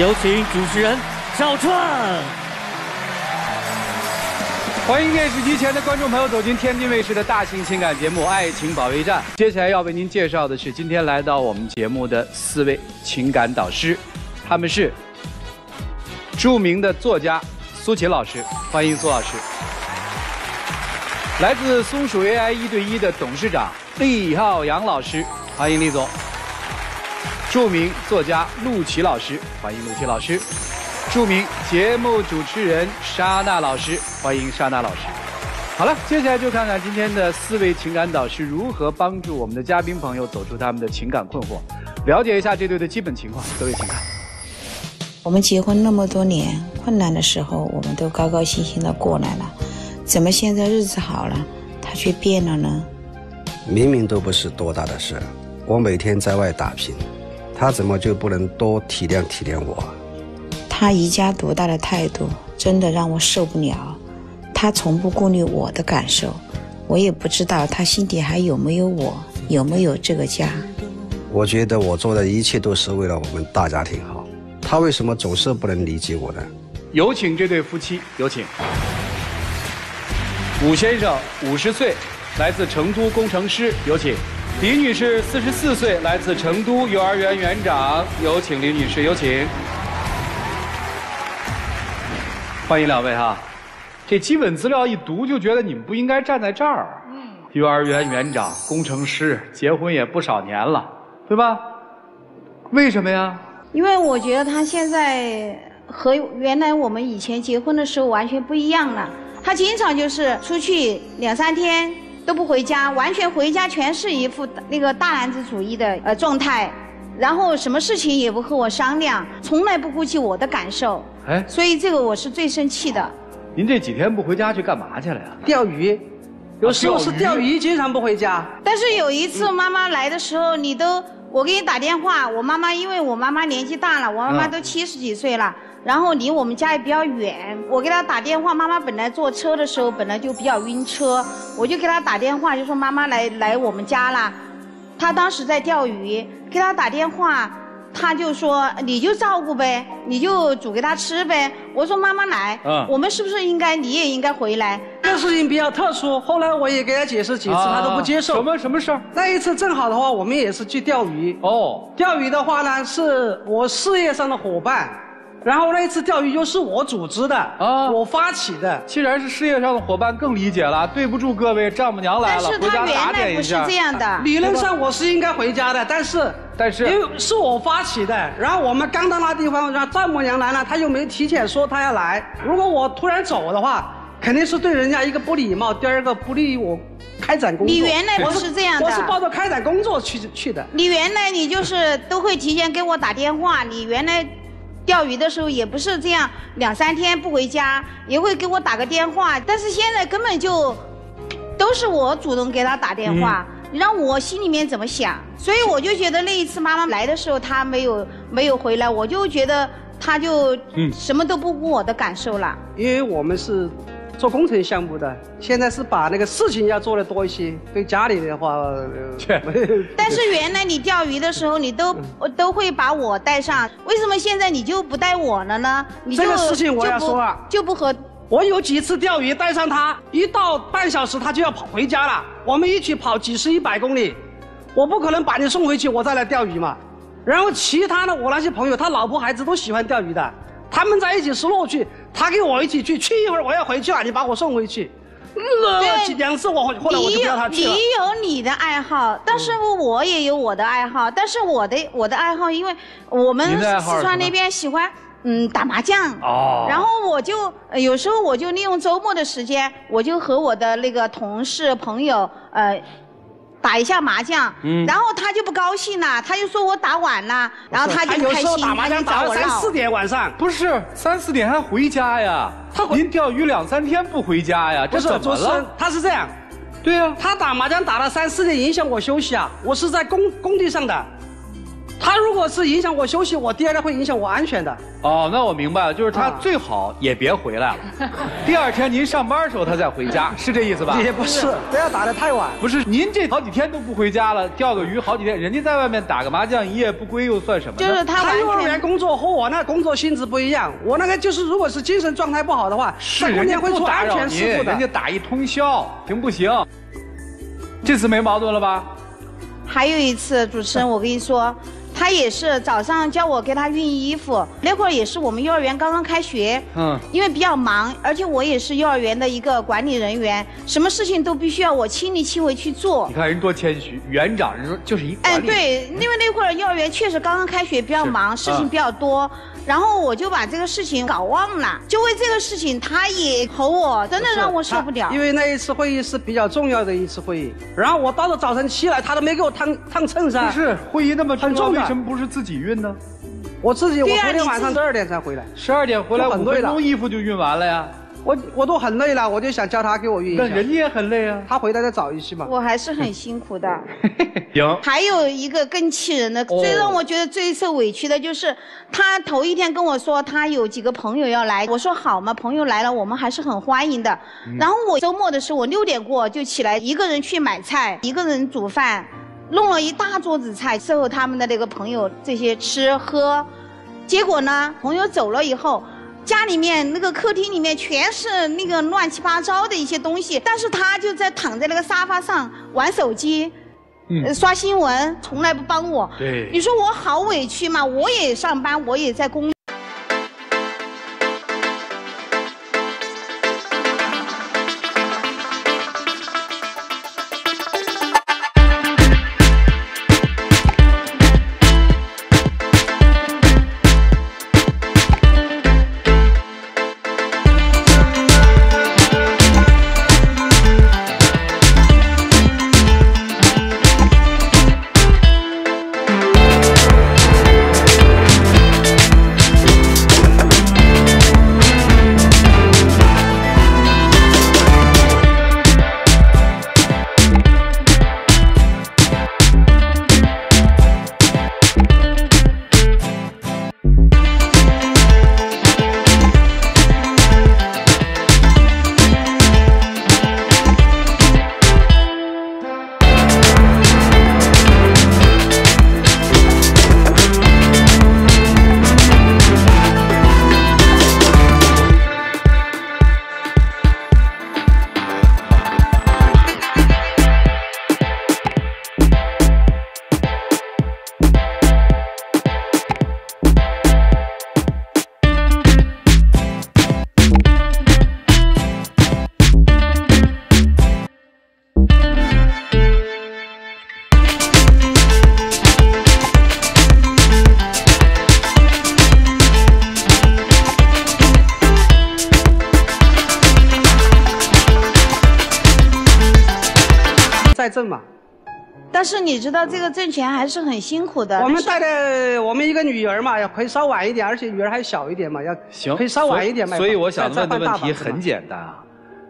有请主持人赵川。欢迎电视机前的观众朋友走进天津卫视的大型情感节目《爱情保卫战》。接下来要为您介绍的是今天来到我们节目的四位情感导师，他们是著名的作家苏秦老师，欢迎苏老师；来自松鼠 AI 一对一的董事长厉浩洋老师，欢迎厉总；著名作家陆琪老师，欢迎陆琪老师。著名节目主持人莎娜老师，欢迎莎娜老师。好了，接下来就看看今天的四位情感导师如何帮助我们的嘉宾朋友走出他们的情感困惑，了解一下这对的基本情况。各位请看，我们结婚那么多年，困难的时候我们都高高兴兴的过来了，怎么现在日子好了，他却变了呢？明明都不是多大的事，我每天在外打拼，他怎么就不能多体谅体谅我？他一家独大的态度真的让我受不了。他从不顾虑我的感受，我也不知道他心底还有没有我，有没有这个家。我觉得我做的一切都是为了我们大家庭好，他为什么总是不能理解我呢？有请这对夫妻，有请。武先生五十岁，来自成都工程师，有请。李女士四十四岁，来自成都幼儿园园长，有请李女士，有请。欢迎两位哈，这基本资料一读就觉得你们不应该站在这儿。嗯，幼儿园园长、工程师，结婚也不少年了，对吧？为什么呀？因为我觉得他现在和原来我们以前结婚的时候完全不一样了。他经常就是出去两三天都不回家，完全回家全是一副那个大男子主义的呃状态。然后什么事情也不和我商量，从来不顾及我的感受。哎，所以这个我是最生气的。您这几天不回家去干嘛去了呀？钓鱼，有时候是钓鱼，经常不回家。但是有一次妈妈来的时候，你都我给你打电话，我妈妈因为我妈妈年纪大了，我妈妈都七十几岁了，然后离我们家也比较远，我给他打电话，妈妈本来坐车的时候本来就比较晕车，我就给他打电话，就说妈妈来来我们家了。他当时在钓鱼，给他打电话，他就说你就照顾呗，你就煮给他吃呗。我说妈妈来，嗯我们是不是应该你也应该回来？这个事情比较特殊，后来我也给他解释几次，他都不接受。什么什么事儿？那一次正好的话，我们也是去钓鱼。哦，钓鱼的话呢，是我事业上的伙伴。然后那一次钓鱼又是我组织的啊，我发起的。既然是事业上的伙伴，更理解了。对不住各位，丈母娘来了，回家打点一下。不是这样的。理论上我是应该回家的，但是但是因为是我发起的。然后我们刚到那地方，然后丈母娘来了，她又没提前说她要来。如果我突然走的话，肯定是对人家一个不礼貌，第二个不利于我开展工作。你原来不是这样的。我是抱着开展工作去去的。你原来你就是都会提前给我打电话，你原来。钓鱼的时候也不是这样，两三天不回家，也会给我打个电话。但是现在根本就都是我主动给他打电话，你让我心里面怎么想？所以我就觉得那一次妈妈来的时候，他没有没有回来，我就觉得他就什么都不顾我的感受了。因为我们是。做工程项目的，现在是把那个事情要做的多一些。对家里的话，但是原来你钓鱼的时候，你都都会把我带上，为什么现在你就不带我了呢？这个事情我要说了，就不和我有几次钓鱼带上他，一到半小时他就要跑回家了。我们一起跑几十一百公里，我不可能把你送回去，我再来钓鱼嘛。然后其他的我那些朋友，他老婆孩子都喜欢钓鱼的。他们在一起是乐趣，他跟我一起去，去一会儿我要回去了，你把我送回去。对，两次我后来我就不要他去了。你有你的爱好，但是我也有我的爱好，但是我的我的爱好，因为我们四川那边喜欢嗯打麻将，哦，然后我就有时候我就利用周末的时间，我就和我的那个同事朋友呃。打一下麻将，然后他就不高兴了，他就说我打晚了，然后他就不开心，打麻将打到三四点晚上，不是三四点还回家呀？他您钓鱼两三天不回家呀？这怎么了？他是这样，对呀，他打麻将打到三四点影响我休息啊，我是在工工地上的，他如果是影响我休息，我第二天会影响我安全的。哦，那我明白了，就是他啊最好也别回来了，第二天您上班的时候他再回家，是这意思吧？也不是，不要打得太晚。不是，您这好几天都不回家了，钓个鱼好几天，人家在外面打个麻将一夜不归又算什么？就是他幼儿园工作和我那工作性质不一样，我那个就是如果是精神状态不好的话，是会出安全事故的人。家打一通宵，行不行？这次没矛盾了吧？还有一次，主持人，我跟你说，他也是早上叫我给他熨衣服，那会儿也是我们幼儿园刚刚开学，嗯。因为比较忙，而且我也是幼儿园的一个管理人员，什么事情都必须要我亲力亲为去做。你。看人多谦虚，园长人说就是一哎，对，因为那会儿幼儿园确实刚刚开学，比较忙，事啊情比较多，然后我就把这个事情搞忘了，就为这个事情，他也吼我，真的让我受不了他。因为那一次会议是比较重要的一次会议，然后我到了早晨起来，他都没给我烫烫衬衫。不是会议那么重要，为什么不是自己熨呢？我自己，我昨天晚上十二点才回来，十二点回来五分钟衣服就熨完了呀，我我都很累了，我就想叫他给我运一下。那人家也很累啊。他回来再早一些嘛。我还是很辛苦的。行，还有一个更气人的，哦最让我觉得最受委屈的就是，他头一天跟我说他有几个朋友要来，我说好嘛，朋友来了我们还是很欢迎的。然后我周末的时候，我六点过就起来，一个人去买菜，一个人煮饭，弄了一大桌子菜伺候他们的那个朋友这些吃喝。结果呢，朋友走了以后。家里面那个客厅里面全是那个乱七八糟的一些东西，但是他就在躺在那个沙发上玩手机，嗯刷新闻，从来不帮我。对你说我好委屈嘛？我也上班，我也在工。挣嘛。但是你知道这个挣钱还是很辛苦的。我们带的我们一个女儿嘛，要可以稍晚一点，而且女儿还小一点嘛，要行，可以稍晚一点嘛。所以我想问的问题很简单啊，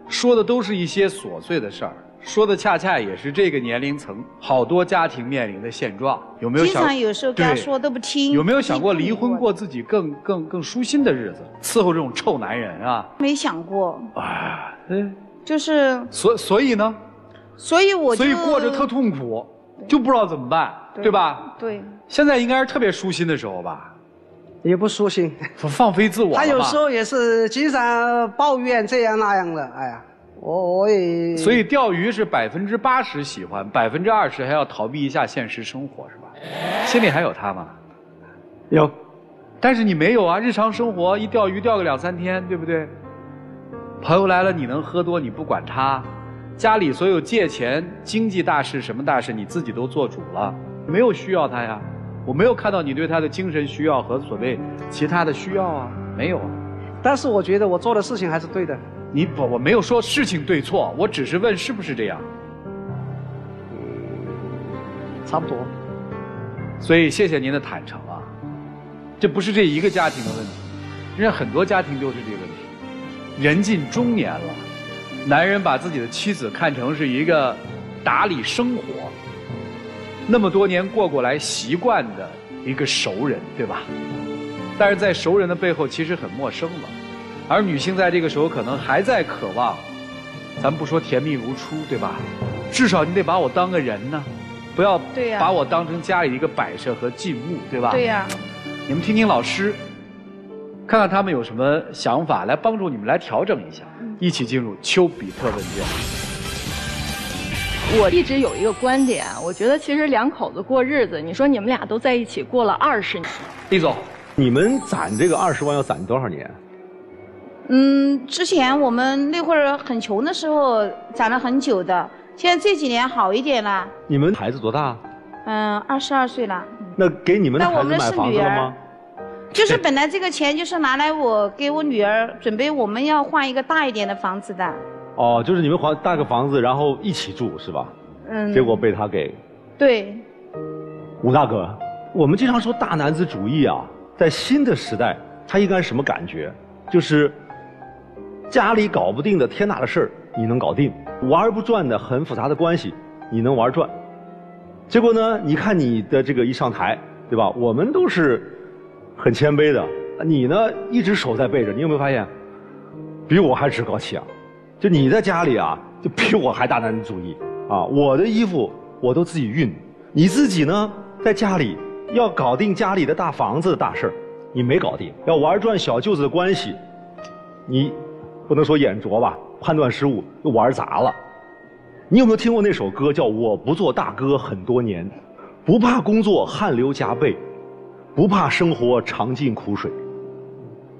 说的都是一些琐碎的事儿，说的恰恰也是这个年龄层好多家庭面临的现状。有没有想？经常有时候跟他对说都不听。有没有想过离婚过自己更更更舒心的日子，伺候这种臭男人啊？没想过，啊，嗯，就是所所以呢，所以我所以过着特痛苦，就不知道怎么办，对吧？对。现在应该是特别舒心的时候吧，也不舒心。放飞自我吧他有时候也是经常抱怨这样那样的，哎呀，我我也所以钓鱼是百分之八十喜欢，百分之二十还要逃避一下现实生活，是吧？心里还有他吗？有。但是你没有啊，日常生活一钓鱼钓个两三天，对不对？朋友来了，你能喝多你不管他，家里所有借钱、经济大事、什么大事你自己都做主了，没有需要他呀。我没有看到你对他的精神需要和所谓其他的需要啊，没有啊。但是我觉得我做的事情还是对的。你不，我没有说事情对错，我只是问是不是这样。差不多。所以谢谢您的坦诚啊，这不是这一个家庭的问题，人家很多家庭都是这个问题。人近中年了，男人把自己的妻子看成是一个打理生活，那么多年过过来习惯的一个熟人，对吧？但是在熟人的背后，其实很陌生了。而女性在这个时候可能还在渴望，咱不说甜蜜如初，对吧？至少你得把我当个人呢，不要把我当成家里一个摆设和进物，对吧？对呀。你们听听老师，看看他们有什么想法，来帮助你们来调整一下，一起进入丘比特问卷。我一直有一个观点，我觉得其实两口子过日子，你说你们俩都在一起过了二十年，李总，你们攒这个二十万要攒多少年？嗯，之前我们那会儿很穷的时候攒了很久的，现在这几年好一点了。你们孩子多大？嗯，二十二岁了。那给你们的孩子买房子了吗？就是本来这个钱就是拿来我给我女儿准备，我们要换一个大一点的房子的。哦，就是你们还大个房子，然后一起住是吧？嗯。结果被他给。对。吴大哥，我们经常说大男子主义啊，在新的时代，他应该什么感觉？就是家里搞不定的天大的事儿，你能搞定；玩不转的很复杂的关系，你能玩转。结果呢？你看你的这个一上台，对吧？我们都是很谦卑的，你呢一直守在背着。你有没有发现，比我还趾高气扬？就你在家里啊，就比我还大男子主义啊！我的衣服我都自己熨，你自己呢在家里要搞定家里的大房子的大事儿，你没搞定；要玩转小舅子的关系，你不能说眼拙吧，判断失误又玩砸了。你有没有听过那首歌？叫我不做大哥很多年，不怕工作汗流浃背，不怕生活尝尽苦水。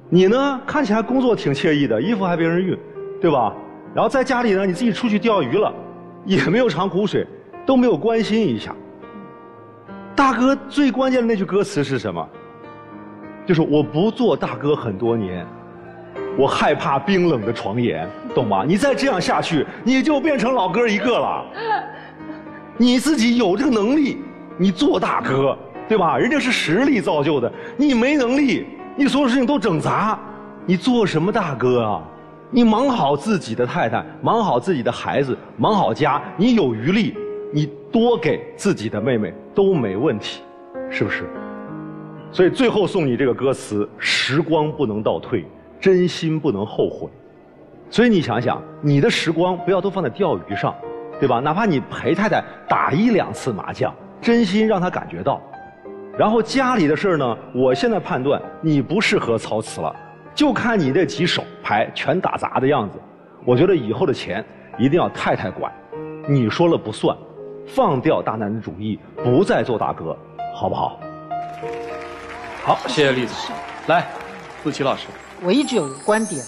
你呢？看起来工作挺惬意的，衣服还别人熨，对吧？然后在家里呢，你自己出去钓鱼了，也没有尝苦水，都没有关心一下。大哥最关键的那句歌词是什么？就是我不做大哥很多年。我害怕冰冷的床沿，懂吗？你再这样下去，你就变成老哥一个了。你自己有这个能力，你做大哥，对吧？人家是实力造就的，你没能力，你所有事情都整砸，你做什么大哥啊？你忙好自己的太太，忙好自己的孩子，忙好家，你有余力，你多给自己的妹妹都没问题，是不是？所以最后送你这个歌词：时光不能倒退。真心不能后悔，所以你想想，你的时光不要都放在钓鱼上，对吧？哪怕你陪太太打一两次麻将，真心让她感觉到。然后家里的事儿呢，我现在判断你不适合操持了，就看你这几手牌全打砸的样子。我觉得以后的钱一定要太太管，你说了不算，放掉大男子主义，不再做大哥，好不好？好，谢谢栗子。来，陆琪老师。我一直有一个观点，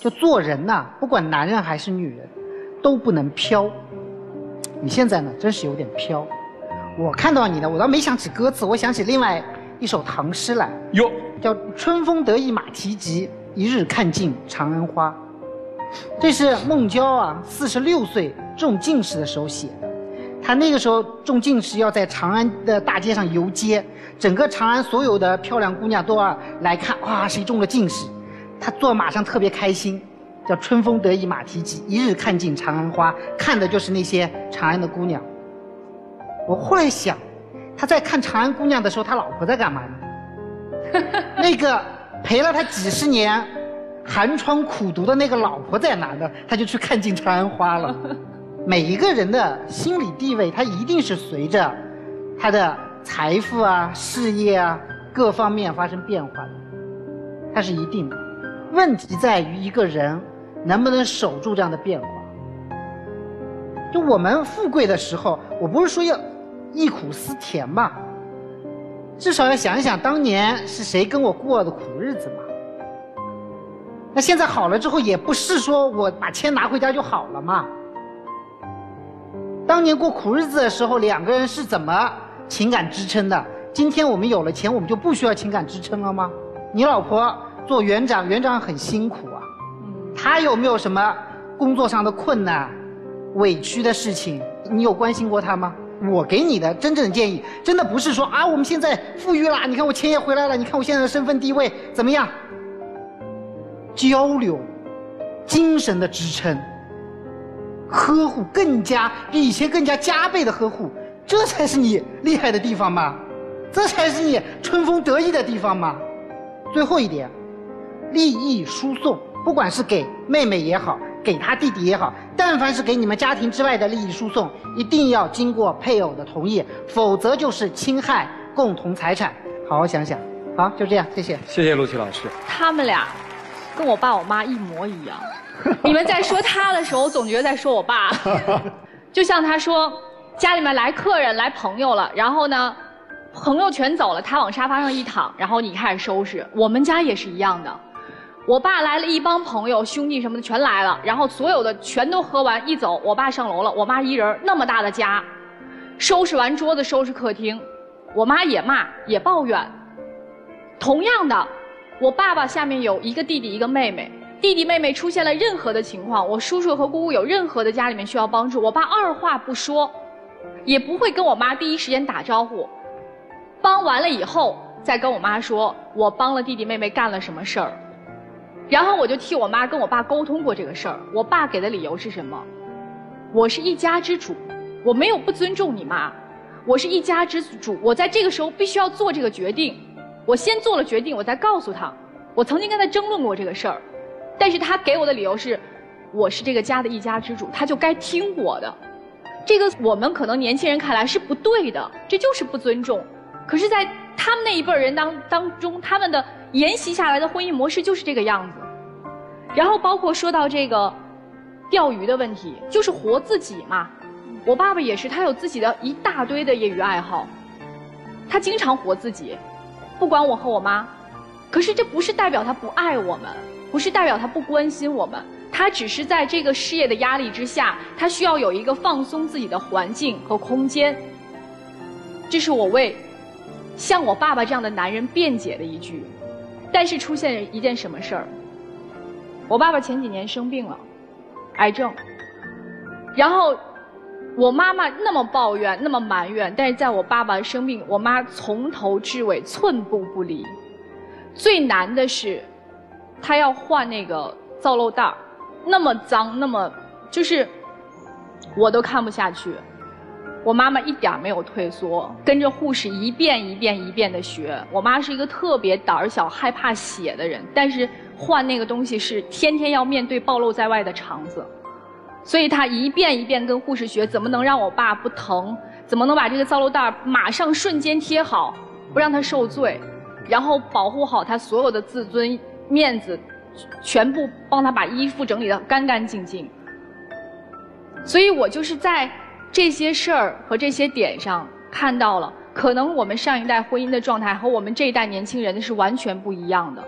就做人呐，不管男人还是女人，都不能飘。你现在呢，真是有点飘。我看到你呢，我倒没想起歌词，我想起另外一首唐诗来。哟，叫“春风得意马蹄疾，一日看尽长安花”。这是孟郊啊，四十六岁中进士的时候写的。他那个时候中进士，要在长安的大街上游街，整个长安所有的漂亮姑娘都要来看，哇，谁中了进士？他坐马上特别开心，叫“春风得意马蹄疾，一日看尽长安花”，看的就是那些长安的姑娘。我后来想，他在看长安姑娘的时候，他老婆在干嘛呢？那个陪了他几十年、寒窗苦读的那个老婆在哪呢？他就去看尽长安花了。每一个人的心理地位，他一定是随着他的财富啊、事业啊各方面发生变化的，他是一定的。问题在于一个人能不能守住这样的变化。就我们富贵的时候，我不是说要忆苦思甜嘛，至少要想一想当年是谁跟我过的苦日子嘛。那现在好了之后，也不是说我把钱拿回家就好了嘛。当年过苦日子的时候，两个人是怎么情感支撑的？今天我们有了钱，我们就不需要情感支撑了吗？你老婆？做园长，园长很辛苦啊。她有没有什么工作上的困难、委屈的事情？你有关心过她吗？我给你的真正的建议，真的不是说啊，我们现在富裕了，你看我钱也回来了，你看我现在的身份地位怎么样？交流，精神的支撑，呵护，更加比以前更加加倍的呵护，这才是你厉害的地方吗？这才是你春风得意的地方吗？最后一点，利益输送，不管是给妹妹也好，给他弟弟也好，但凡是给你们家庭之外的利益输送，一定要经过配偶的同意，否则就是侵害共同财产。好好想想。好，就这样，谢谢。谢谢陆琪老师。他们俩跟我爸我妈一模一样。你们在说他的时候，我总觉得在说我爸。就像他说，家里面来客人、来朋友了，然后呢，朋友全走了，他往沙发上一躺，然后你开始收拾。我们家也是一样的。我爸来了一帮朋友、兄弟什么的全来了，然后所有的全都喝完一走，我爸上楼了，我妈一人那么大的家，收拾完桌子，收拾客厅，我妈也骂也抱怨。同样的，我爸爸下面有一个弟弟一个妹妹，弟弟妹妹出现了任何的情况，我叔叔和姑姑有任何的家里面需要帮助，我爸二话不说，也不会跟我妈第一时间打招呼，帮完了以后再跟我妈说我帮了弟弟妹妹干了什么事儿，然后我就替我妈跟我爸沟通过这个事儿，我爸给的理由是什么？我是一家之主，我没有不尊重你妈，我是一家之主，我在这个时候必须要做这个决定。我先做了决定，我再告诉他。我曾经跟他争论过这个事儿，但是他给我的理由是，我是这个家的一家之主，他就该听我的。这个我们可能年轻人看来是不对的，这就是不尊重。可是，在他们那一辈人当当中，他们的沿袭下来的婚姻模式就是这个样子。然后包括说到这个钓鱼的问题，就是活自己嘛。我爸爸也是，他有自己的一大堆的业余爱好，他经常活自己。不管我和我妈，可是这不是代表他不爱我们，不是代表他不关心我们，他只是在这个事业的压力之下，他需要有一个放松自己的环境和空间。这是我为像我爸爸这样的男人辩解的一句。但是出现一件什么事儿？我爸爸前几年生病了，癌症，然后。我妈妈那么抱怨，那么埋怨，但是在我爸爸生病，我妈从头至尾寸步不离。最难的是，她要换那个造漏袋那么脏，那么就是我都看不下去。我妈妈一点没有退缩，跟着护士一遍一遍一遍的学。我妈是一个特别胆小、害怕血的人，但是换那个东西是天天要面对暴露在外的肠子。所以她一遍一遍跟护士学，怎么能让我爸不疼？怎么能把这个造瘘袋马上瞬间贴好，不让他受罪，然后保护好他所有的自尊面子，全部帮他把衣服整理的干干净净。所以我就是在这些事儿和这些点上看到了，可能我们上一代婚姻的状态和我们这一代年轻人的是完全不一样的。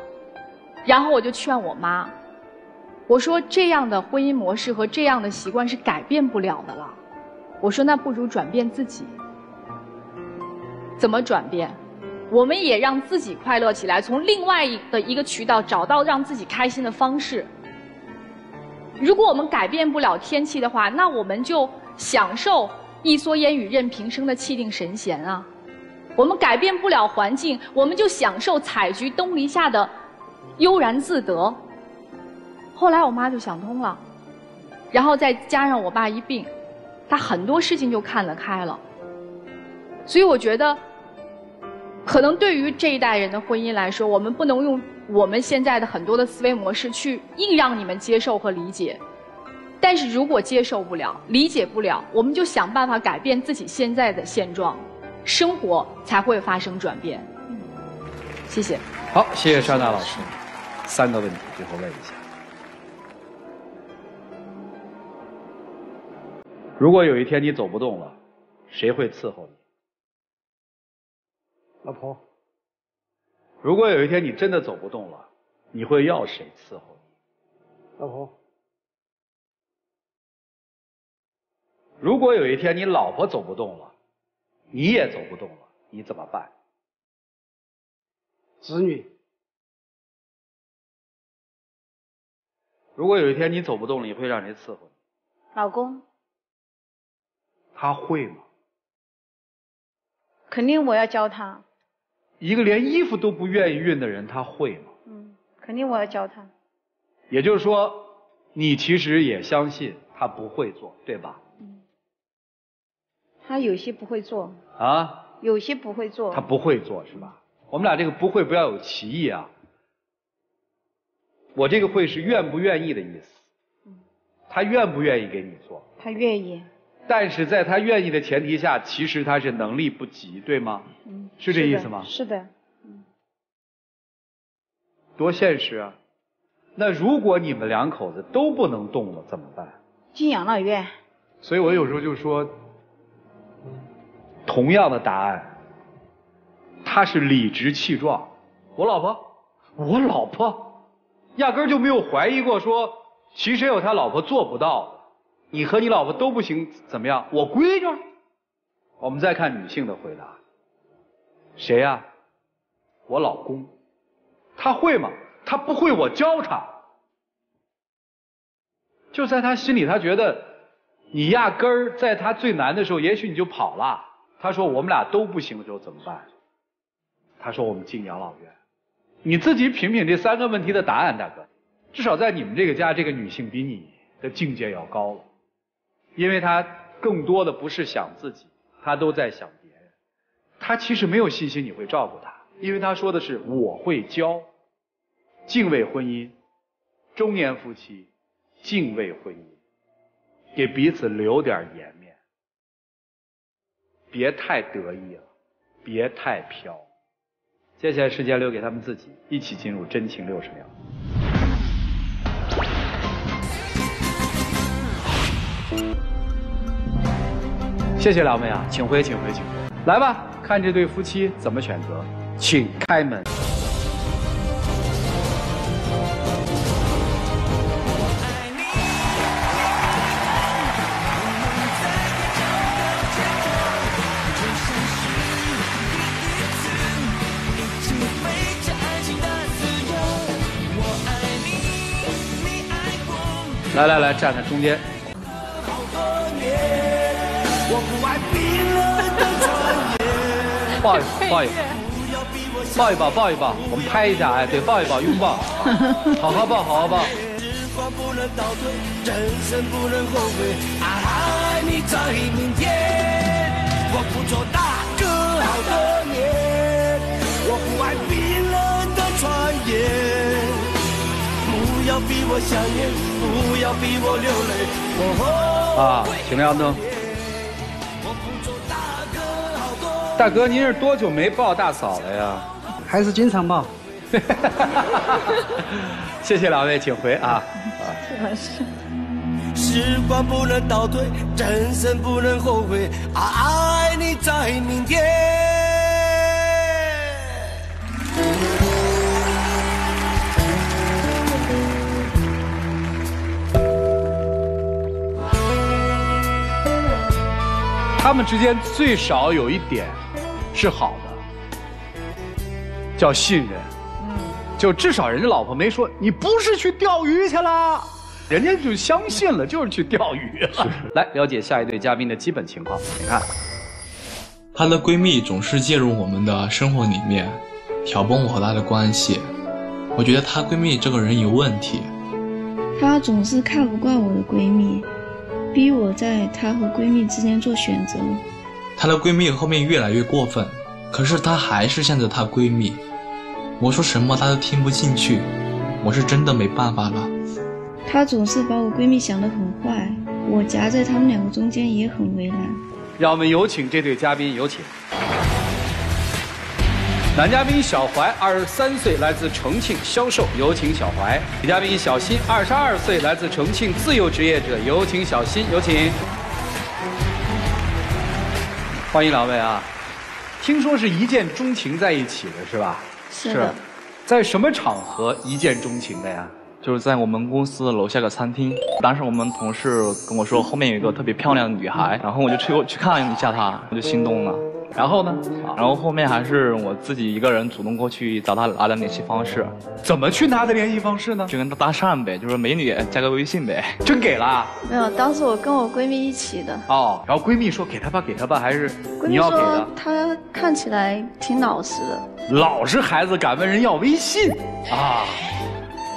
然后我就劝我妈。我说这样的婚姻模式和这样的习惯是改变不了的了。我说那不如转变自己。怎么转变？我们也让自己快乐起来，从另外的一个渠道找到让自己开心的方式。如果我们改变不了天气的话，那我们就享受一蓑烟雨任平生的气定神闲啊。我们改变不了环境，我们就享受采菊东篱下的悠然自得。后来我妈就想通了，然后再加上我爸一病，他很多事情就看得开了。所以我觉得，可能对于这一代人的婚姻来说，我们不能用我们现在的很多的思维模式去硬让你们接受和理解。但是如果接受不了、理解不了，我们就想办法改变自己现在的现状，生活才会发生转变。谢谢。好，谢谢莎娜老师。三个问题，最后问一下。如果有一天你走不动了，谁会伺候你？老婆。如果有一天你真的走不动了，你会要谁伺候你？老婆。如果有一天你老婆走不动了，你也走不动了，你怎么办？子女。如果有一天你走不动了，你会让谁伺候你？老公。他会吗？肯定我要教他。一个连衣服都不愿意熨的人，他会吗？嗯，肯定我要教他。也就是说，你其实也相信他不会做，对吧？嗯。他有些不会做，啊，有些不会做。他不会做是吧？我们俩这个不会不要有歧义啊。我这个会是愿不愿意的意思。他愿不愿意给你做？他愿意。但是在他愿意的前提下，其实他是能力不及，对吗？嗯，是这意思吗？是的。嗯多现实啊！那如果你们两口子都不能动了怎么办？进养老院。所以我有时候就说，同样的答案，他是理直气壮。我老婆，我老婆，压根儿就没有怀疑过说，其实有他老婆做不到的。你和你老婆都不行，怎么样？我闺女。我们再看女性的回答，谁呀？我老公，他会吗？他不会，我教他。就在他心里，他觉得你压根儿在他最难的时候，也许你就跑了。他说我们俩都不行的时候怎么办？他说我们进养老院。你自己品品这三个问题的答案，大哥，至少在你们这个家，这个女性比你的境界要高了，因为她更多的不是想自己，她都在想别人。她其实没有信心你会照顾她，因为她说的是我会教，敬畏婚姻，中年夫妻。敬畏婚姻，给彼此留点颜面，别太得意了，别太飘。接下来时间留给他们自己，一起进入真情六十秒。谢谢两位啊，请回，请回，请回。来吧，看这对夫妻怎么选择，请开门。来来来，站在中间。抱一抱一抱一抱抱一抱，我们拍一下，哎，对，抱一抱，拥抱，好好抱，好好抱。我不做大哥好多年，我不爱冰冷的传言。不要逼我想念，不要逼我流泪。啊，请亮灯。大哥，您是多久没抱大嫂了呀？还是经常抱。谢谢两位，请回啊。是。时光不能倒退，人生不能后悔，爱你在明天。他们之间最少有一点是好的，叫信任。嗯，就至少人家老婆没说你不是去钓鱼去了，人家就相信了，就是去钓鱼了。来了解下一对嘉宾的基本情况，你看，她的闺蜜总是介入我们的生活里面，挑拨我和她的关系。我觉得她闺蜜这个人有问题。她总是看不惯我的闺蜜。逼我在她和闺蜜之间做选择，她的闺蜜后面越来越过分，可是她还是向着她闺蜜，我说什么她都听不进去，我是真的没办法了。她总是把我闺蜜想得很坏，我夹在他们两个中间也很为难。让我们有请这对嘉宾，有请。男嘉宾小怀，二十三岁，来自重庆，销售，有请小怀。女嘉宾小新，二十二岁，来自重庆，自由职业者，有请小新，有请。欢迎两位啊！听说是一见钟情在一起的是吧？是的。在什么场合一见钟情的呀？就是在我们公司楼下的餐厅。当时我们同事跟我说，后面有一个特别漂亮的女孩，然后我就去去看一下她，我就心动了。然后呢？然后后面还是我自己一个人主动过去找他拿的联系方式。怎么去拿的联系方式呢？就跟他搭讪呗，就是美女加个微信呗。真给了？没有，当时我跟我闺蜜一起的。哦，然后闺蜜说给他吧，给他吧，还是你要给的？她看起来挺老实的。老实孩子敢问人要微信啊？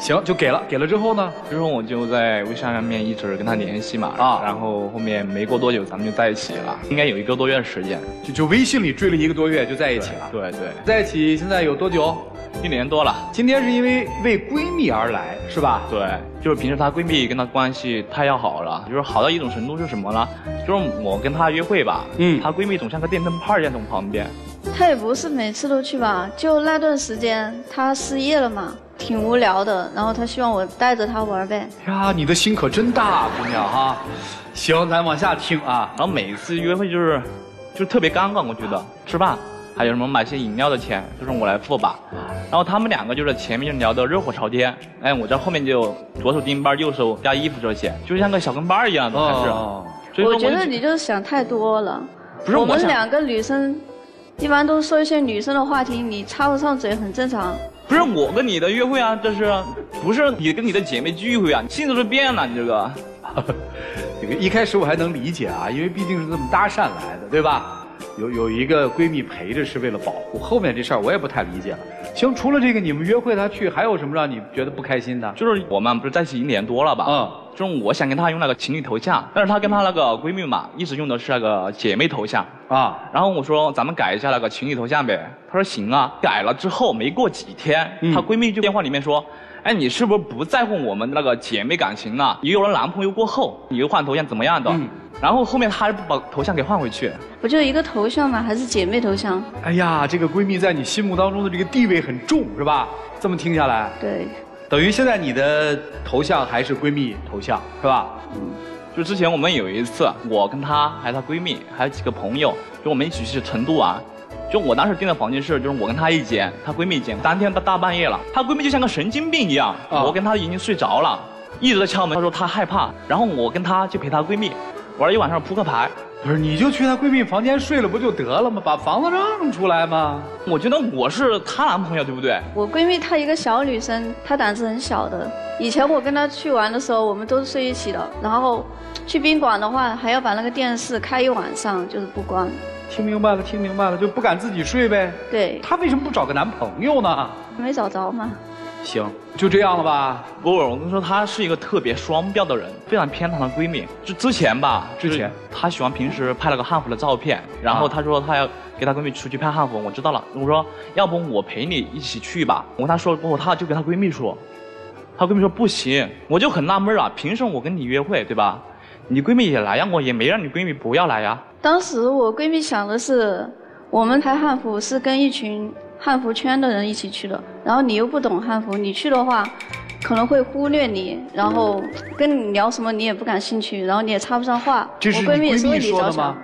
行，就给了，给了之后呢？之后我就在微信上面一直跟他联系嘛，啊然后后面没过多久咱们就在一起了，应该有一个多月的时间。就就微信里追了一个多月就在一起了。对对，在一起现在有多久？一年多了。今天是因为为闺蜜而来，是吧？对，就是平时她闺蜜跟她关系太要好了，就是好到一种程度是什么呢？就是我跟她约会吧，嗯，她闺蜜总像个电灯泡一样从旁边。她也不是每次都去吧，就那段时间她失业了嘛，挺无聊的，然后他希望我带着他玩呗。呀，你的心可真大，姑娘哈。行，咱往下听啊。然后每一次约会就是，就特别尴尬，我觉得吃饭还有什么买些饮料的钱，就是我来付吧。然后他们两个就是前面就聊得热火朝天，哎，我在后面就左手拎包，右手加衣服这些，就像个小跟班一样的，还是。所以说我觉得你就是想太多了。不是我们两个女生，一般都说一些女生的话题，你插不上嘴很正常。不是我跟你的约会啊，这是不是你跟你的姐妹聚会啊？性质都变了，你这个。这 个一开始我还能理解啊，因为毕竟是这么搭讪来的，对吧？有有一个闺蜜陪着是为了保护，后面这事儿我也不太理解了。行，除了这个你们约会她去，还有什么让你觉得不开心的？就是我们不是在一起一年多了吧？嗯，就是我想跟她用那个情侣头像，但是她跟她那个闺蜜嘛，一直用的是那个姐妹头像啊。然后我说咱们改一下那个情侣头像呗，她说行啊。改了之后没过几天，她闺蜜就电话里面说。哎，你是不是不在乎我们那个姐妹感情了？你有了男朋友过后，你又换头像怎么样的？嗯然后后面她还不把头像给换回去。不就一个头像吗？还是姐妹头像？哎呀，这个闺蜜在你心目当中的这个地位很重，是吧？这么听下来，对，等于现在你的头像还是闺蜜头像，是吧？嗯，就之前我们有一次，我跟她还有她闺蜜还有几个朋友，就我们一起去成都玩。就我当时订的房间是，就是我跟她一间，她闺蜜一间。当天到大半夜了，她闺蜜就像个神经病一样，我跟她已经睡着了，一直在敲门。她说她害怕，然后我跟她就陪她闺蜜玩了一晚上扑克牌。不是，你就去她闺蜜房间睡了不就得了吗？把房子让出来吗？我觉得我是她男朋友，对不对？我闺蜜她一个小女生，她胆子很小的。以前我跟她去玩的时候，我们都是睡一起的。然后去宾馆的话，还要把那个电视开一晚上，就是不关。听明白了，听明白了，就不敢自己睡呗。对。她为什么不找个男朋友呢？没找着吗。行，就这样了吧。不，我跟你说，她是一个特别双标的人，非常偏袒她闺蜜。就之前吧，之前她喜欢平时拍了个汉服的照片，然后她说她要给她闺蜜出去拍汉服。我知道了，我说要不我陪你一起去吧。我跟她说过后，她就跟她闺蜜说，她闺蜜说不行，我就很纳闷啊，凭什么我跟你约会，对吧？你闺蜜也来呀，我也没让你闺蜜不要来呀。当时我闺蜜想的是，我们拍汉服是跟一群汉服圈的人一起去的，然后你又不懂汉服，你去的话可能会忽略你，然后跟你聊什么你也不感兴趣，然后你也插不上话。这是我闺蜜也你闺蜜是为你着想？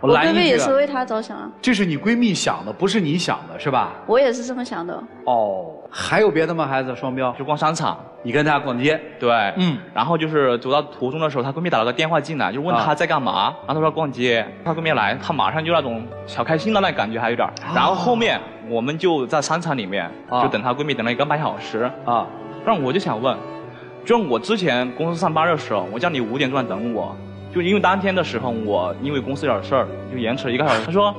我闺蜜也是为她着想啊，这是你闺蜜想的，不是你想的，是吧？我也是这么想的。哦，还有别的吗？孩子，双标就逛商场，你跟她逛街，对，嗯，然后就是走到途中的时候，她闺蜜打了个电话进来，就问啊。她在干嘛，然后她说逛街，她闺蜜来，她马上就那种小开心的那感觉还有点儿，然后后面我们就在商场里面啊。就等她闺蜜等了一个半小时。啊，但我就想问，就我之前公司上班的时候，我叫你五点钟来等我，就因为当天的时候我因为公司有点事儿就延迟了一个小时，他说，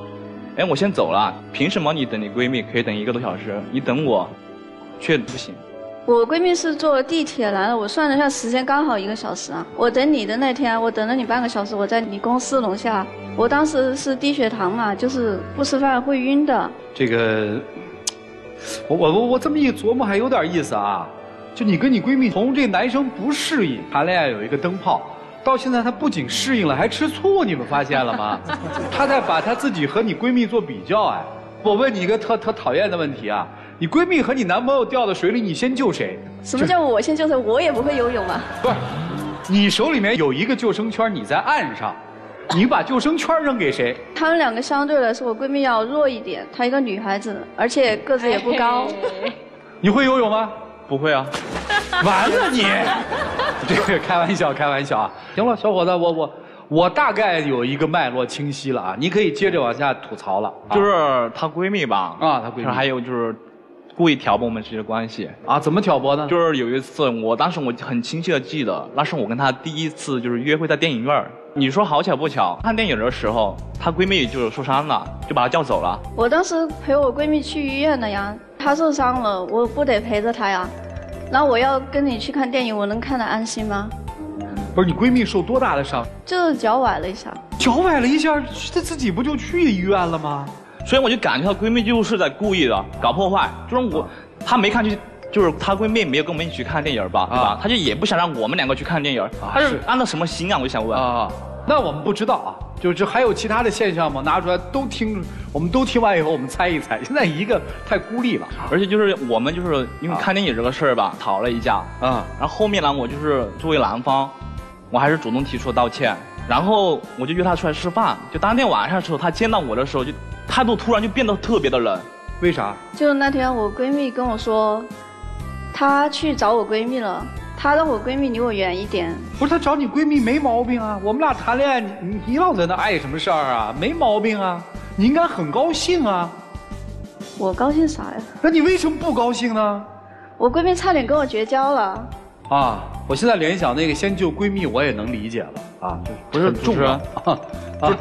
哎我先走了，凭什么你等你闺蜜可以等一个多小时，你等我却不行？我闺蜜是坐地铁来的，我算了一下时间刚好一个小时啊。我等你的那天，我等了你半个小时，我在你公司楼下。我当时是低血糖嘛，就是不吃饭会晕的。这个，我我我我这么一琢磨，还有点意思啊。就你跟你闺蜜从这男生不适应谈恋爱有一个灯泡，到现在她不仅适应了，还吃醋，你们发现了吗？她在把她自己和你闺蜜做比较，哎，我问你一个特特讨厌的问题啊，你闺蜜和你男朋友掉到水里，你先救谁？什么叫我先救谁？我也不会游泳啊。不是，你手里面有一个救生圈，你在岸上，你把救生圈扔给谁？她们两个相对来说，我闺蜜要弱一点。她一个女孩子，而且个子也不高。你会游泳吗？不会啊。完了你，这个开玩笑，开玩笑啊！行了，小伙子，我我我大概有一个脉络清晰了啊，你可以接着往下吐槽了。啊就是她闺蜜吧，啊，她闺蜜还有就是故意挑拨我们之间的关系啊，怎么挑拨呢？就是有一次，我当时我很清晰的记得，那是我跟她第一次就是约会在电影院儿你说好巧不巧，看电影的时候，她闺蜜就受伤了，就把她叫走了。我当时陪我闺蜜去医院了呀，她受伤了，我不得陪着她呀。然后我要跟你去看电影，我能看得安心吗？不是你闺蜜受多大的伤？就是脚崴了一下。脚崴了一下，她自己不就去医院了吗？所以我就感觉她闺蜜就是在故意的搞破坏，就是我，她没看去，就是她闺蜜没有跟我们一起去看电影吧，对吧？她就也不想让我们两个去看电影，她是安的什么心啊？我就想问啊，那我们不知道啊，就是还有其他的现象吗？拿出来都听，我们都听完以后，我们猜一猜。现在一个太孤立了，而且就是我们就是因为看电影这个事儿吧，吵了一架，啊，然后后面呢，我就是作为男方，我还是主动提出道歉，然后我就约她出来吃饭，就当天晚上的时候，她见到我的时候就。态度突然就变得特别的冷，为啥？就那天我闺蜜跟我说，她去找我闺蜜了，她让我闺蜜离我远一点。不是她找你闺蜜没毛病啊，我们俩谈恋爱，你你老在那碍什么事儿啊？没毛病啊，你应该很高兴啊。我高兴啥呀？那你为什么不高兴呢？我闺蜜差点跟我绝交了。啊，我现在联想那个先救闺蜜，我也能理解了啊，不是重要 啊，啊，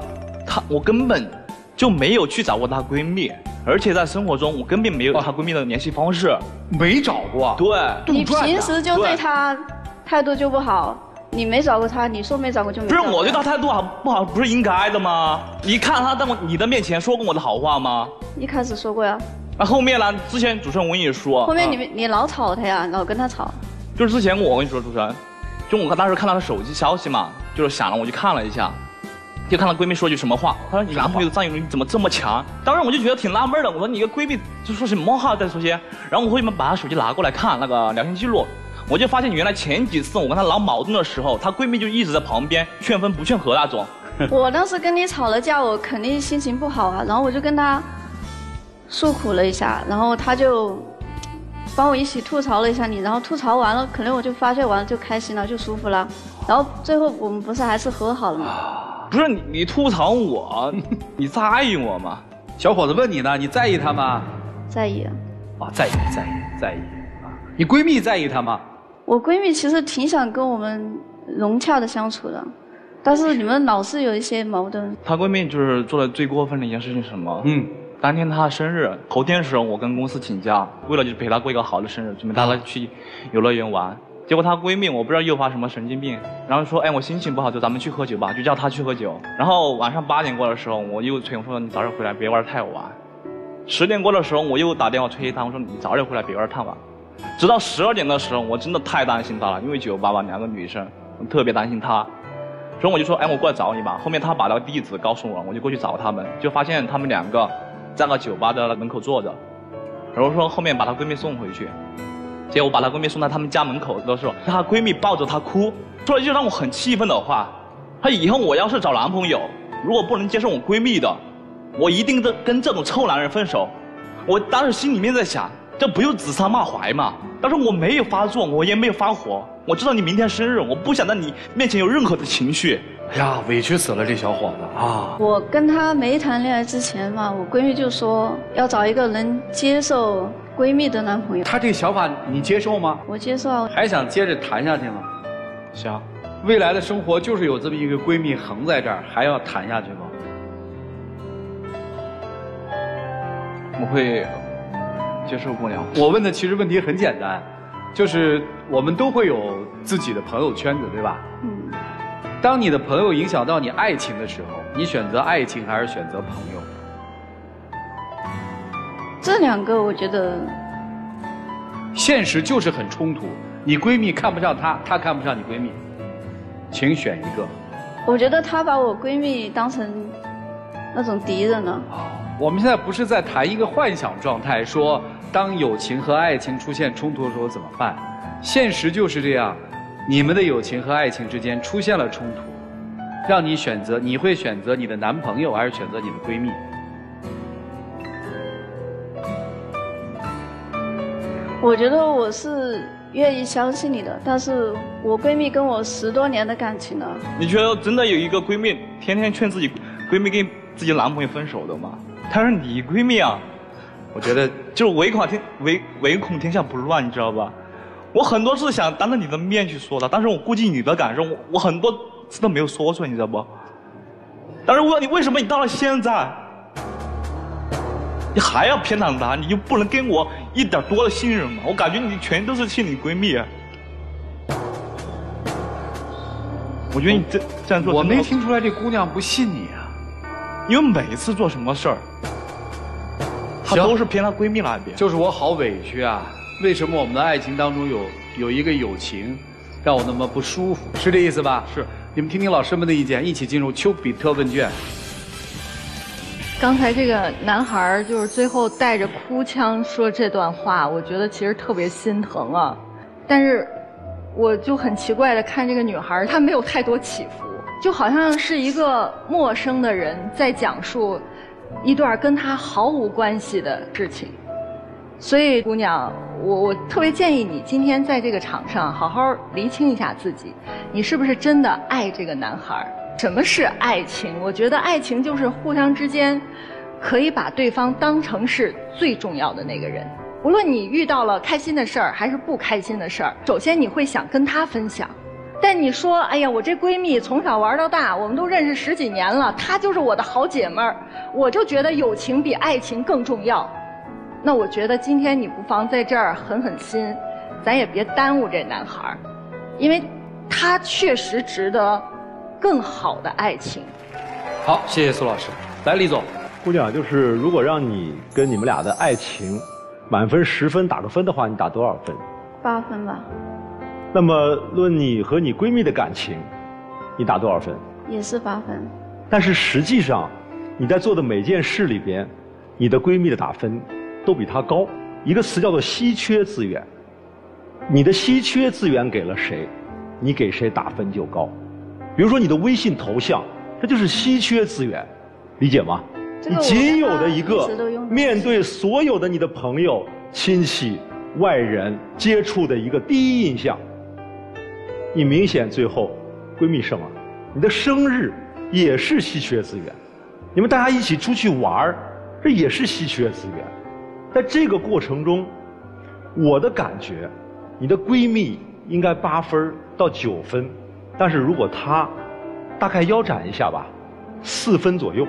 她我根本。就没有去找过她闺蜜，而且在生活中我根本没有她闺蜜的联系方式，没找过。对，你平时就对她态度就不好，你没找过她，你说没找过就没。不是我对她态度好不好，不是应该的吗？你看她在我你的面前说过我的好话吗？一开始说过呀。那后面呢？之前主持人我跟你说。后面你你老吵她呀，老跟她吵。就是之前我跟你说主持人，就我当时看到她手机消息嘛，就是响了，我就看了一下。就看到闺蜜说句什么话，她说你男朋友的占有欲怎么这么强？当时我就觉得挺纳闷的，我说你一个闺蜜就说什么话在说些，然后我后面把她手机拿过来看那个聊天记录，我就发现原来前几次我跟她闹矛盾的时候，她闺蜜就一直在旁边劝分不劝和那种。我当时跟你吵了架，我肯定心情不好啊，然后我就跟她诉苦了一下，然后她就帮我一起吐槽了一下你，然后吐槽完了，可能我就发泄完了就开心了，就舒服了，然后最后我们不是还是和好了吗？不是你，你吐槽我，你在意我吗？小伙子问你呢，你在意他吗？在意。啊，在意，在意，在意。啊，你闺蜜在意他吗？我闺蜜其实挺想跟我们融洽的相处的，但是你们老是有一些矛盾。她闺蜜就是做的最过分的一件事情是什么？嗯，当天她生日，头天的时候我跟公司请假，为了就是陪她过一个好的生日，准备带她去游乐园玩。结果她闺蜜我不知道又发什么神经病，然后说，哎，我心情不好，就咱们去喝酒吧，就叫她去喝酒。然后晚上八点过的时候，我又催我说你早点回来，别玩太晚。十点过的时候，我又打电话催她，我说你早点回来，别玩太晚。直到十二点的时候，我真的太担心她了，因为酒吧吧两个女生，我特别担心她，所以我就说，哎，我过来找你吧。后面她把那个地址告诉我，我就过去找他们，就发现他们两个在那酒吧的门口坐着，然后说后面把她闺蜜送回去。结果我把她闺蜜送到他们家门口的时候，她闺蜜抱着她哭，说了一句让我很气愤的话：“她以后我要是找男朋友，如果不能接受我闺蜜的，我一定跟跟这种臭男人分手。”我当时心里面在想，这不就指桑骂槐吗？但是我没有发作，我也没有发火。我知道你明天生日，我不想在你面前有任何的情绪。哎呀，委屈死了这小伙子啊！我跟他没谈恋爱之前嘛，我闺蜜就说要找一个能接受。闺蜜的男朋友，她这个想法你接受吗？我接受。还想接着谈下去吗？行。未来的生活就是有这么一个闺蜜横在这儿，还要谈下去吗？我会接受不了。我问的其实问题很简单，就是我们都会有自己的朋友圈子，对吧？嗯。当你的朋友影响到你爱情的时候，你选择爱情还是选择朋友？这两个我觉得，现实就是很冲突。你闺蜜看不上她，她看不上你闺蜜，请选一个。我觉得她把我闺蜜当成那种敌人了。我们现在不是在谈一个幻想状态，说当友情和爱情出现冲突的时候怎么办？现实就是这样，你们的友情和爱情之间出现了冲突，让你选择，你会选择你的男朋友还是选择你的闺蜜？我觉得我是愿意相信你的，但是我闺蜜跟我十多年的感情了。你觉得真的有一个闺蜜天天劝自己闺蜜跟自己男朋友分手的吗？她是你闺蜜啊，我觉得就是唯恐天唯唯恐天下不乱，你知道吧？我很多次想当着你的面去说的，但是我顾及你的感受，我我很多次都没有说出来，你知道不？但是问你，为什么你到了现在？你还要偏袒她，你就不能跟我一点多的信任嘛？我感觉你全都是信你闺蜜。我觉得你这这样做，我没听出来这姑娘不信你啊。因为每次做什么事儿，她都是偏她闺蜜那边。就是我好委屈啊！为什么我们的爱情当中有有一个友情，让我那么不舒服？是这意思吧？是。你们听听老师们的意见，一起进入丘比特问卷。刚才这个男孩儿就是最后带着哭腔说这段话，我觉得其实特别心疼啊。但是，我就很奇怪的看这个女孩儿，她没有太多起伏，就好像是一个陌生的人在讲述一段跟她毫无关系的事情。所以，姑娘，我我特别建议你今天在这个场上好好厘清一下自己，你是不是真的爱这个男孩儿？什么是爱情？我觉得爱情就是互相之间可以把对方当成是最重要的那个人。无论你遇到了开心的事儿还是不开心的事儿，首先你会想跟他分享。但你说，哎呀，我这闺蜜从小玩到大，我们都认识十几年了，她就是我的好姐妹儿，我就觉得友情比爱情更重要。那我觉得今天你不妨在这儿狠狠心，咱也别耽误这男孩儿，因为他确实值得。更好的爱情。好，谢谢苏老师。来，李总，姑娘，就是如果让你跟你们俩的爱情满分十分打个分的话，你打多少分？八分吧。那么论你和你闺蜜的感情，你打多少分？也是八分。但是实际上，你在做的每件事里边，你的闺蜜的打分都比她高。一个词叫做稀缺资源。你的稀缺资源给了谁，你给谁打分就高。比如说你的微信头像，它就是稀缺资源，理解吗？你仅有的一个面对所有的你的朋友、亲戚、外人接触的一个第一印象，你明显最后闺蜜胜了。你的生日也是稀缺资源，你们大家一起出去玩这也是稀缺资源。在这个过程中，我的感觉，你的闺蜜应该八分到九分。但是如果她大概腰斩一下吧，四分左右。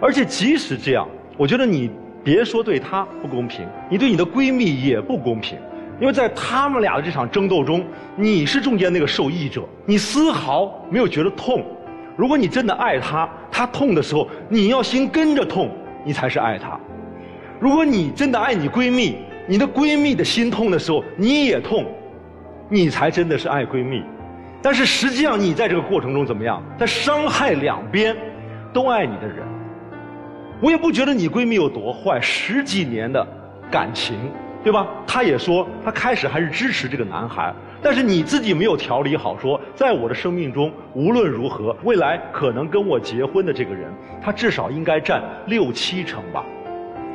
而且即使这样，我觉得你别说对她不公平，你对你的闺蜜也不公平，因为在他们俩的这场争斗中，你是中间那个受益者，你丝毫没有觉得痛。如果你真的爱她，她痛的时候，你要心跟着痛，你才是爱她。如果你真的爱你闺蜜，你的闺蜜的心痛的时候，你也痛，你才真的是爱闺蜜。但是实际上，你在这个过程中怎么样？在伤害两边都爱你的人。我也不觉得你闺蜜有多坏，十几年的感情，对吧？她也说，她开始还是支持这个男孩，但是你自己没有调理好，说在我的生命中，无论如何，未来可能跟我结婚的这个人，他至少应该占六七成吧。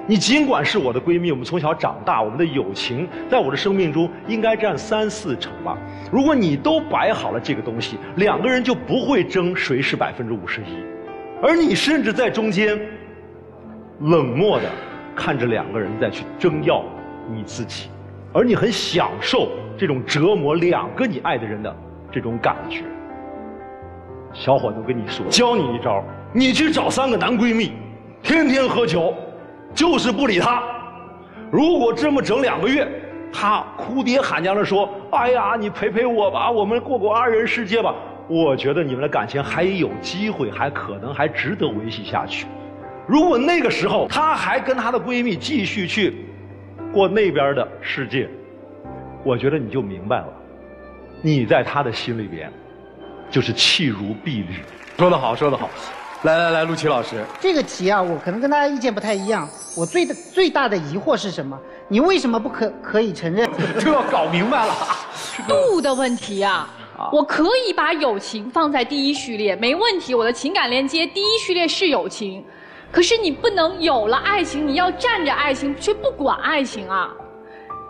你尽管是我的闺蜜，我们从小长大，我们的友情在我的生命中应该占三四成吧。如果你都摆好了这个东西，两个人就不会争谁是百分之五十一，而你甚至在中间冷漠的看着两个人再去争要你自己，而你很享受这种折磨两个你爱的人的这种感觉。小伙子，我跟你说，教你一招，你去找三个男闺蜜，天天喝酒。就是不理他，如果这么整两个月，他哭爹喊娘的说：“哎呀，你陪陪我吧，我们过过二人世界吧。”我觉得你们的感情还有机会，还可能还值得维系下去。如果那个时候她还跟她的闺蜜继续去过那边的世界，我觉得你就明白了，你在她的心里边就是弃如敝履。说得好，说得好。来来来，陆琪老师，这个题啊，我可能跟大家意见不太一样。我最的最大的疑惑是什么？你为什么不可可以承认？这要搞明白了，度的问题啊！我可以把友情放在第一序列，没问题。我的情感连接第一序列是友情，可是你不能有了爱情，你要占着爱情却不管爱情啊！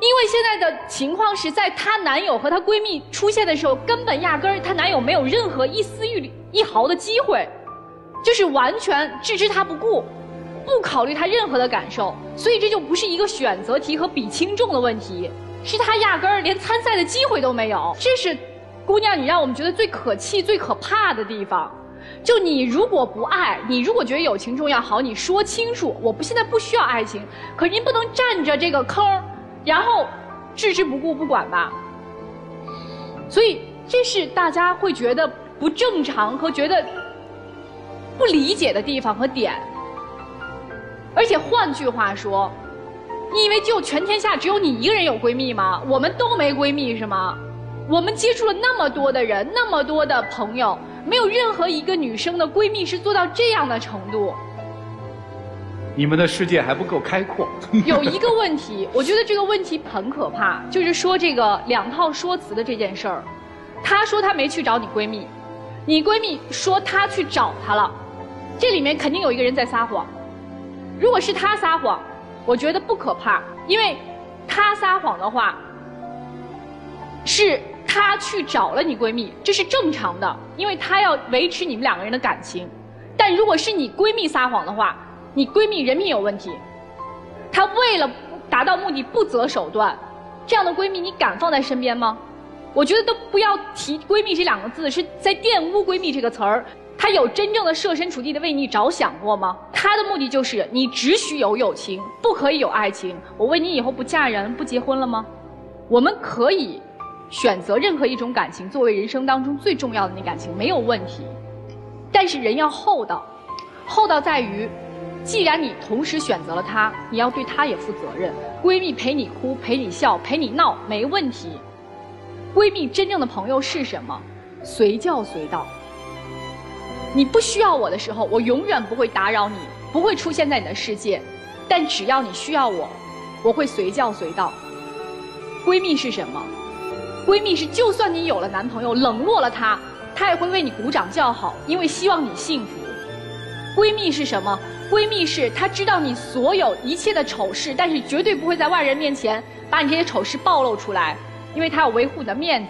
因为现在的情况是在她男友和她闺蜜出现的时候，根本压根儿她男友没有任何一丝一一毫的机会。就是完全置之他不顾，不考虑他任何的感受，所以这就不是一个选择题和比轻重的问题，是他压根儿连参赛的机会都没有。这是姑娘，你让我们觉得最可气、最可怕的地方。就你如果不爱，你如果觉得友情重要，好，你说清楚，我不现在不需要爱情，可您不能占着这个坑，然后置之不顾不管吧。所以这是大家会觉得不正常和觉得不理解的地方和点。而且换句话说，你以为就全天下只有你一个人有闺蜜吗？我们都没闺蜜是吗？我们接触了那么多的人，那么多的朋友。没有任何一个女生的闺蜜是做到这样的程度。你们的世界还不够开阔。有一个问题，我觉得这个问题很可怕，就是说这个两套说辞的这件事儿。她说她没去找你闺蜜，你闺蜜说她去找她了，这里面肯定有一个人在撒谎。如果是她撒谎，我觉得不可怕，因为她撒谎的话是。她去找了你闺蜜，这是正常的，因为她要维持你们两个人的感情。但如果是你闺蜜撒谎的话，你闺蜜人品有问题，她为了达到目的不择手段，这样的闺蜜你敢放在身边吗？我觉得都不要提闺蜜这两个字，是在玷污闺蜜这个词儿。她有真正的设身处地的为你着想过吗？她的目的就是你只许有友情，不可以有爱情。我为你以后不嫁人不结婚了吗？我们可以。选择任何一种感情作为人生当中最重要的那感情没有问题，但是人要厚道，厚道在于，既然你同时选择了他，你要对他也负责任。闺蜜陪你哭，陪你笑，陪你闹没问题。闺蜜真正的朋友是什么？随叫随到。你不需要我的时候，我永远不会打扰你，不会出现在你的世界。但只要你需要我，我会随叫随到。闺蜜是什么？闺蜜是，就算你有了男朋友，冷落了他，她也会为你鼓掌叫好，因为希望你幸福。闺蜜是什么？闺蜜是她知道你所有一切的丑事，但是绝对不会在外人面前把你这些丑事暴露出来，因为她要维护你的面子。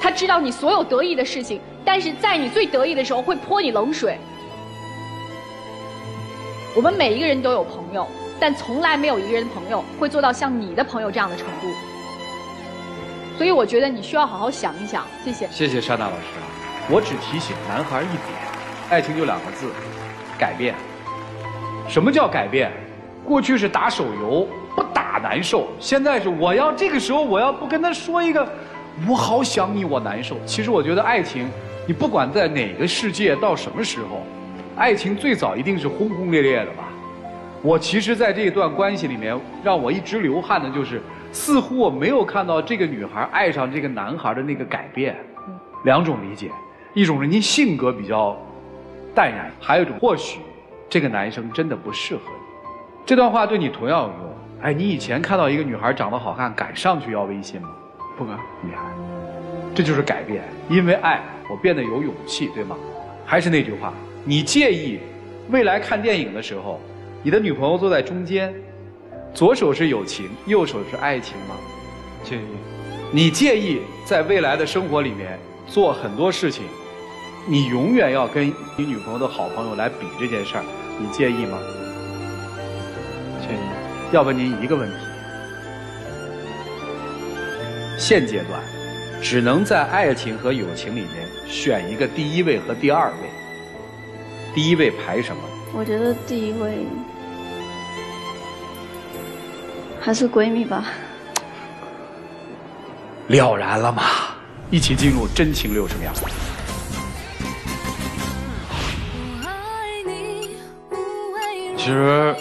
他知道你所有得意的事情，但是在你最得意的时候会泼你冷水。我们每一个人都有朋友，但从来没有一个人朋友会做到像你的朋友这样的程度。所以我觉得你需要好好想一想，谢谢。谢谢莎娜老师，我只提醒男孩一点：爱情就两个字，改变。什么叫改变？过去是打手游不打难受，现在是我要这个时候我要不跟他说一个，我好想你，我难受。其实我觉得爱情，你不管在哪个世界到什么时候，爱情最早一定是轰轰烈烈的吧。我其实，在这段关系里面，让我一直流汗的就是。似乎我没有看到这个女孩爱上这个男孩的那个改变，两种理解，一种人家性格比较淡然，还有一种或许这个男生真的不适合你。这段话对你同样有用。哎，你以前看到一个女孩长得好看，敢上去要微信吗？不敢。你看，这就是改变，因为爱我变得有勇气，对吗？还是那句话，你介意未来看电影的时候，你的女朋友坐在中间？左手是友情，右手是爱情吗？介意。你介意在未来的生活里面做很多事情，你永远要跟你女朋友的好朋友来比这件事儿，你介意吗？介意。要问您一个问题：现阶段只能在爱情和友情里面选一个第一位和第二位，第一位排什么？我觉得第一位。还是闺蜜吧。了然了吗？一起进入真情六十秒。其实